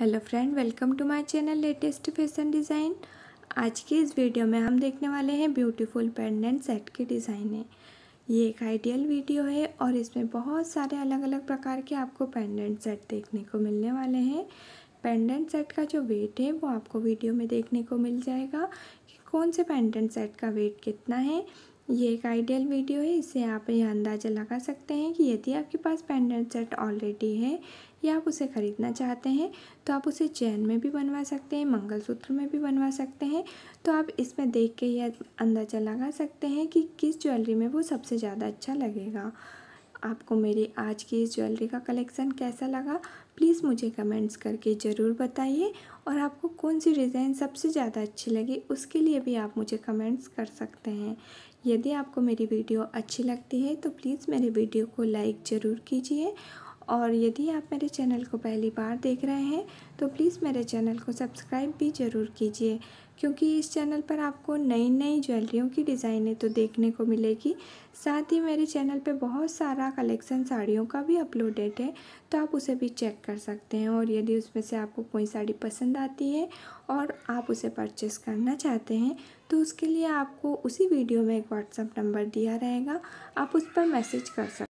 Hello friend welcome to my channel latest fashion design आज के इस वीडियो में हम देखने वाले हैं ब्यूटीफुल पेंडेंट सेट की डिज़ाइन है। ये एक आइडियल वीडियो है और इसमें बहुत सारे अलग अलग प्रकार के आपको पेंडेंट सेट देखने को मिलने वाले हैं। पेंडेंट सेट का जो वेट है वो आपको वीडियो में देखने को मिल जाएगा कि कौन से पेंडेंट सेट का वेट कितना है ये एक आइडियल वीडियो है इससे आप यह अंदाज़ा लगा सकते हैं कि यदि आपके पास पेंडेंट सेट ऑलरेडी है या आप उसे ख़रीदना चाहते हैं तो आप उसे चैन में भी बनवा सकते हैं, मंगलसूत्र में भी बनवा सकते हैं। तो आप इसमें देख के यह अंदाज़ा लगा सकते हैं कि किस ज्वेलरी में वो सबसे ज़्यादा अच्छा लगेगा। आपको मेरी आज की इस ज्वेलरी का कलेक्शन कैसा लगा, प्लीज़ मुझे कमेंट्स करके ज़रूर बताइए। और आपको कौन सी डिज़ाइन सबसे ज़्यादा अच्छी लगी, उसके लिए भी आप मुझे कमेंट्स कर सकते हैं। यदि आपको मेरी वीडियो अच्छी लगती है तो प्लीज़ मेरे वीडियो को लाइक ज़रूर कीजिए। और यदि आप मेरे चैनल को पहली बार देख रहे हैं तो प्लीज़ मेरे चैनल को सब्सक्राइब भी ज़रूर कीजिए, क्योंकि इस चैनल पर आपको नई नई ज्वेलरियों की डिज़ाइनें तो देखने को मिलेगी। साथ ही मेरे चैनल पर बहुत सारा कलेक्शन साड़ियों का भी अपलोडेड है तो आप उसे भी चेक कर सकते हैं और यदि उसमें से आपको कोई साड़ी पसंद आती है और आप उसे परचेस करना चाहते हैं तो उसके लिए आपको उसी वीडियो में एक व्हाट्सअप नंबर दिया रहेगा, आप उस पर मैसेज कर सकते